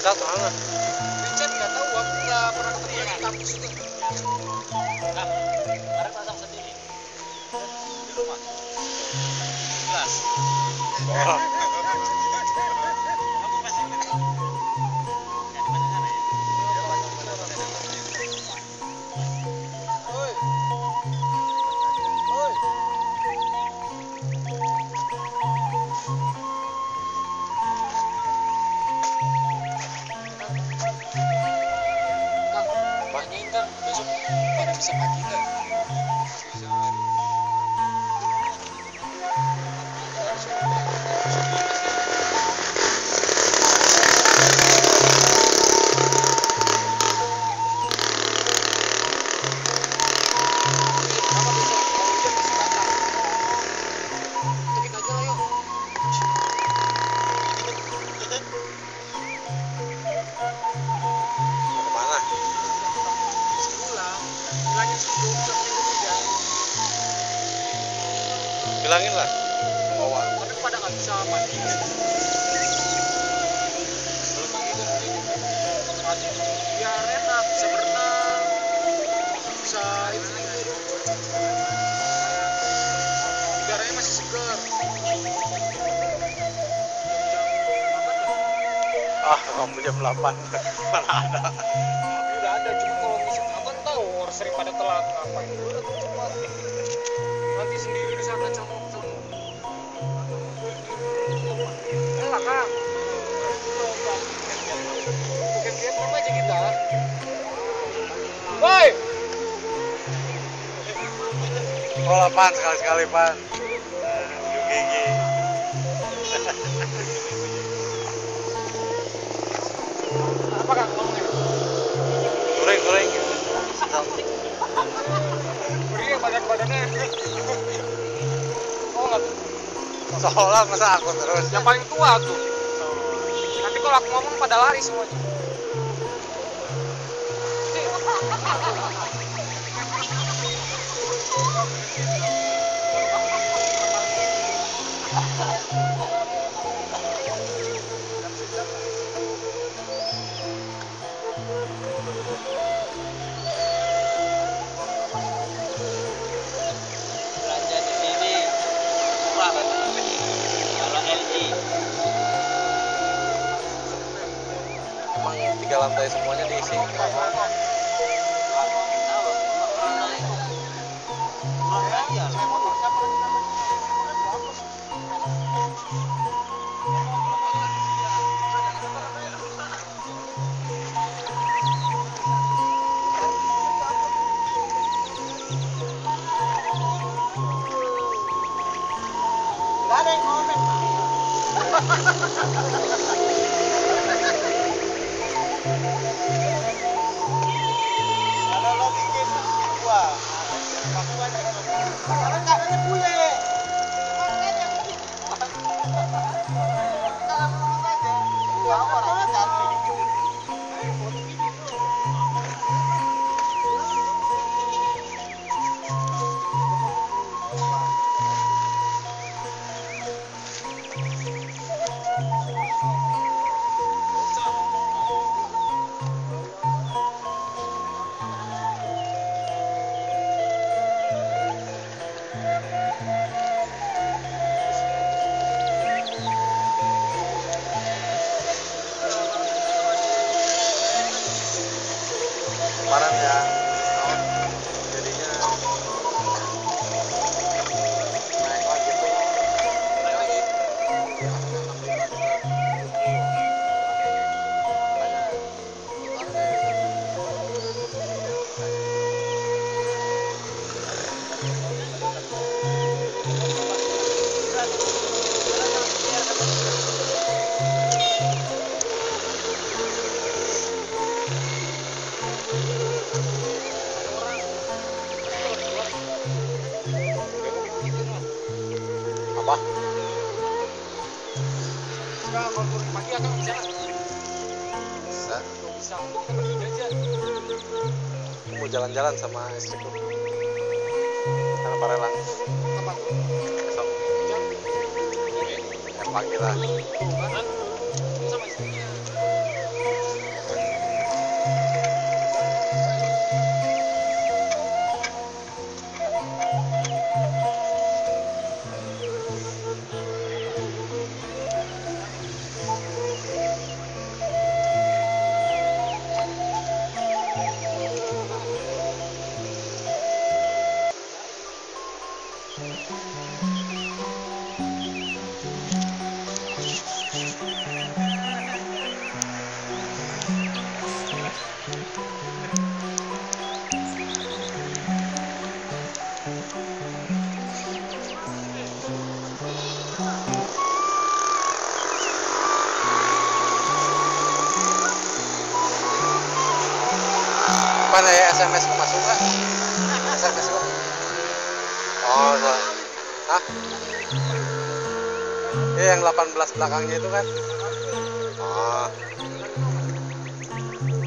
Richard mana? Richard nggak tahu aku nggak pernah ketemu di kampus itu Nah, kemarin pasang sendiri. Di rumah. Jelas. Oh, kamu jam 8. Mana ada? Udah ada, cuma kalau misalnya abang tahu orang sering pada telat ngapain dulu datang cepat. Nanti sendiri di sana cengok. Elah kang. Bukan Vietnam aja kita. Woi, Oh, pan sekali-sekali, pan. Badannya. Oh nggak. Seolah masa aku terus. Yang paling tua tuh. Nanti kalau aku ngomong pada lari semuanya. Obeng, obeng. Kalau lo bikin Papua, Papua aja. Karena tanahnya punya Kemarin Apa? Sekarang kalau turun pagi akan bisa? Bisa. Bisa, mau jalan-jalan sama istriku. Karena Parelang. Kapan? Besok. Jam? Pagi lah. Mana ya SMS masuk nggak? SMS Iya yang 18 belakangnya itu kan? Oh.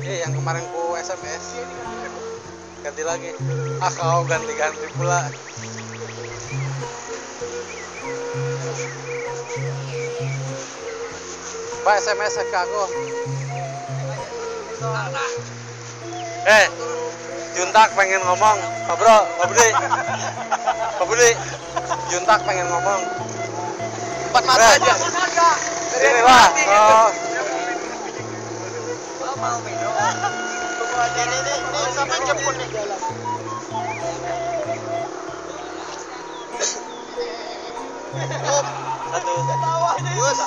Iya yang kemarin ku SMS. Ganti lagi. Ah kau ganti-ganti pula. Pak SMS ke aku. Eh, Juntak pengen ngomong, Bro, Budi, Pak Budi, Juntak pengen ngomong. Empat mata aja. Sini lah. Oh, mau minum ini ini ini sampai jemput nih jalan satu. Gus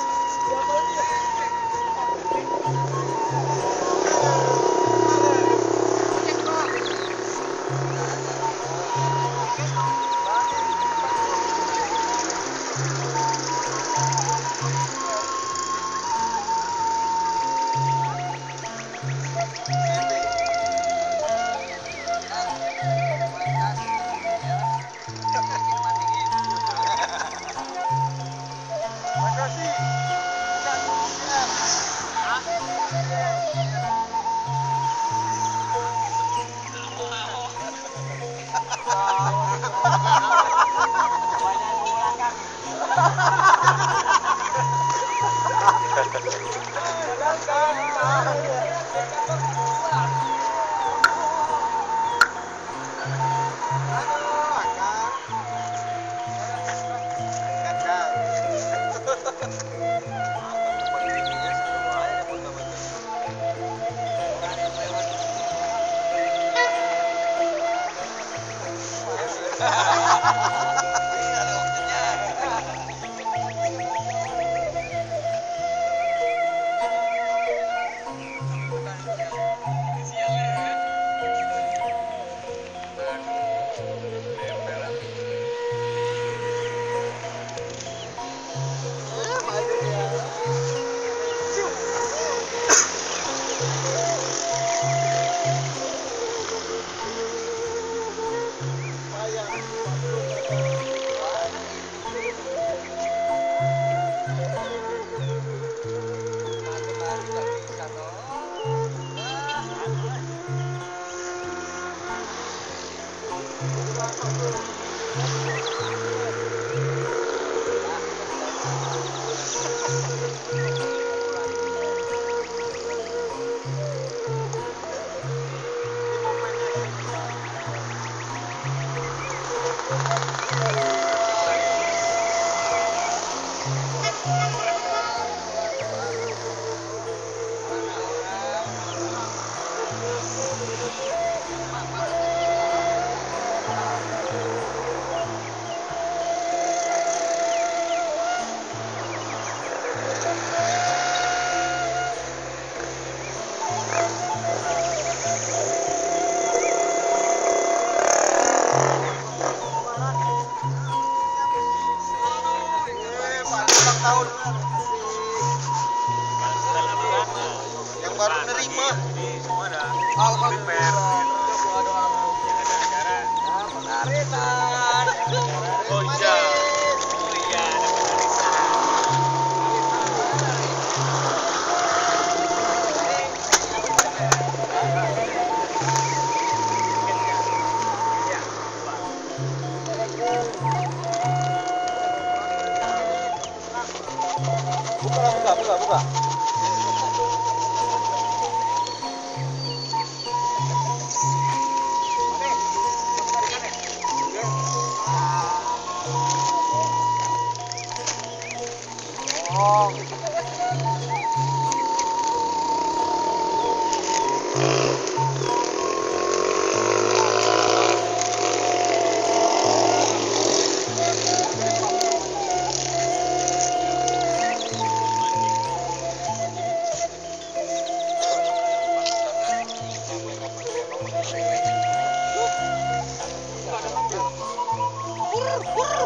Buka, buka, buka. Kenapa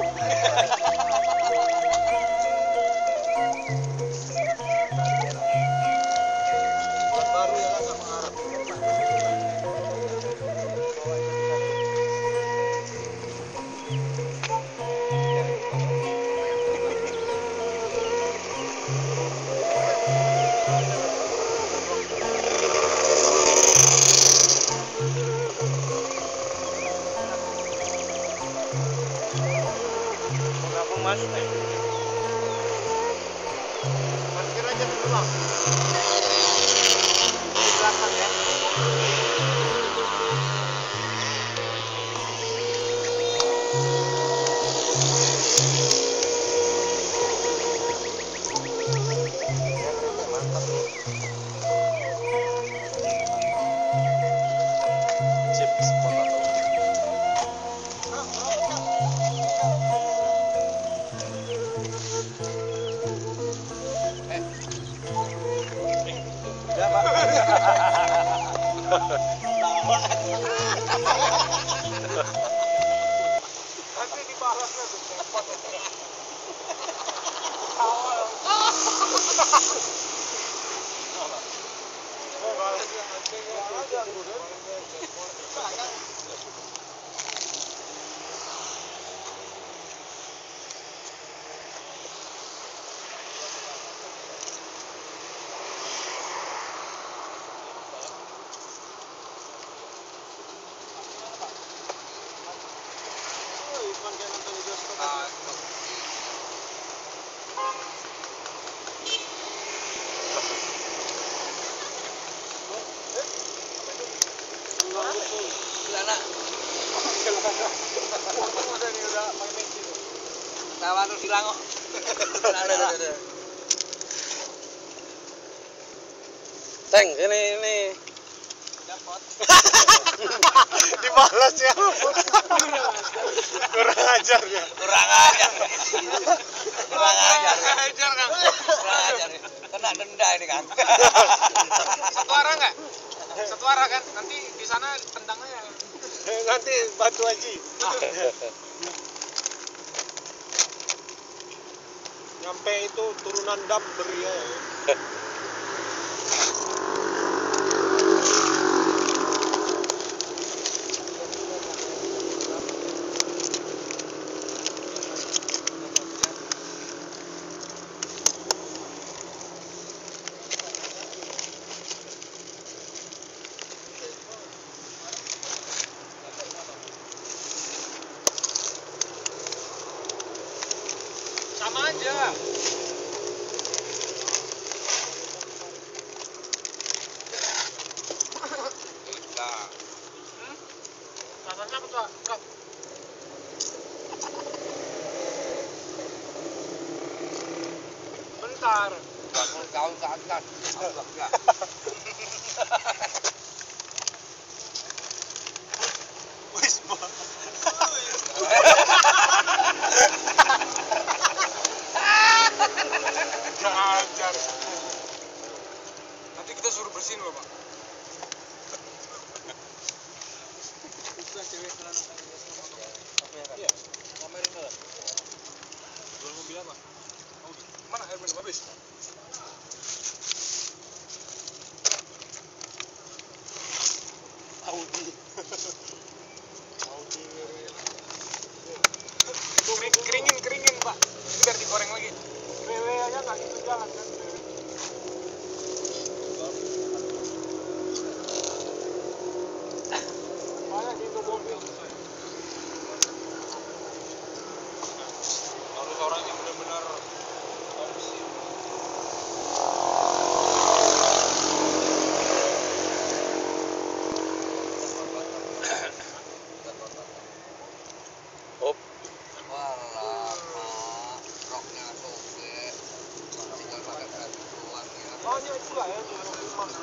Kurang ajar ya. Kurang ajar. Kurang ajar. Kurang ajar. Kena denda ini kan. Satu arah nggak? Satu arah kan? Nanti di sana tendangnya. Nanti batu aji. Nyampe itu turunan dam beria. Sama aja. Nah, Rasanya apa tuh? Kak? Bentar. kau saat kan. Allah enggak. Wis, Gajar. Nanti kita suruh bersihin loh, Pak. Iya, pamerin. Jual mobil apa? Mana air minum habis? Audi. Audi. Tuh, keringin, keringin, Pak. Ini biar digoreng lagi. BW aja nggak gitu jalan kan. Banyak gitu mobil. Harus orang yang benar-benar tahu mesin. Banyak juga ya, mas gua dua dua.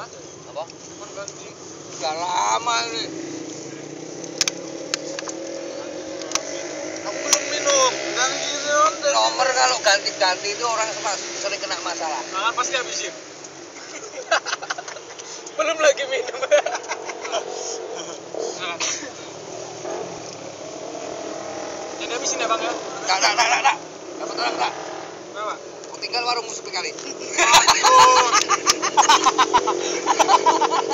Hah? Apa? Pengganti. Udah lama ini. Aku belum minum. On. Nomor kalau ganti-ganti itu orang sering kena masalah. Nah, pasti habisin. Belum lagi minum. Jadi habisin ya bang ya? Tak, tak, tak, tak, tak. Dapat orang tak? Berapa? Aku tinggal warung musuh kali.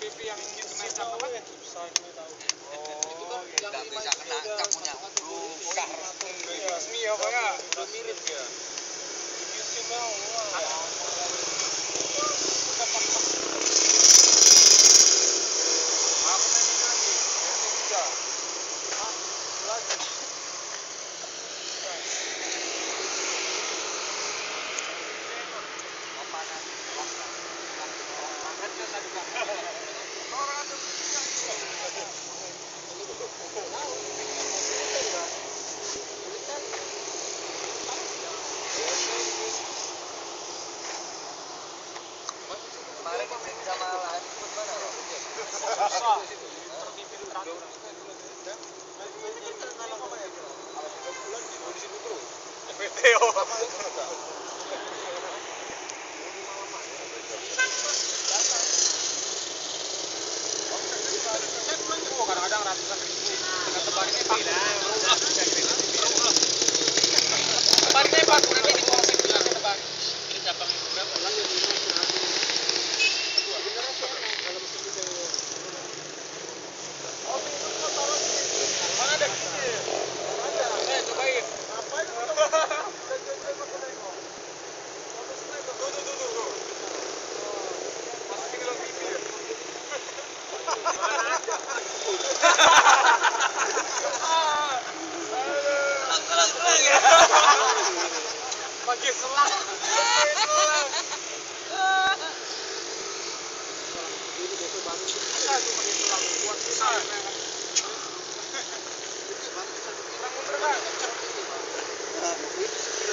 pipi yang kena cap apa? Itu kan bisa kena cap punya besar. Resmi ya pak ya? Udah mirip ya. Kemarin